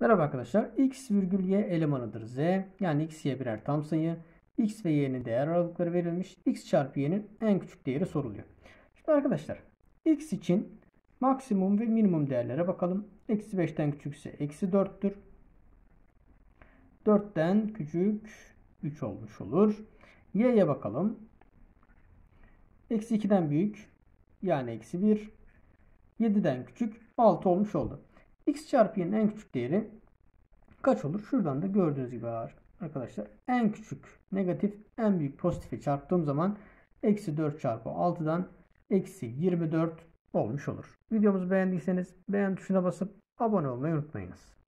Merhaba arkadaşlar. X virgül Y elemanıdır Z. Yani X, Y birer tam sayı. X ve Y'nin değer aralıkları verilmiş. X çarpı Y'nin en küçük değeri soruluyor. Şimdi arkadaşlar X için maksimum ve minimum değerlere bakalım. Eksi 5'ten küçükse eksi 4'tür. 4'ten küçük 3 olmuş olur. Y'ye bakalım. Eksi 2'den büyük yani eksi 1. 7'den küçük 6 olmuş oldu. X çarpı y'nin en küçük değeri kaç olur? Şuradan da gördüğünüz gibi. Arkadaşlar en küçük negatif en büyük pozitifi çarptığım zaman eksi 4 çarpı 6'dan eksi 24 olmuş olur. Videomuzu beğendiyseniz beğen tuşuna basıp abone olmayı unutmayınız.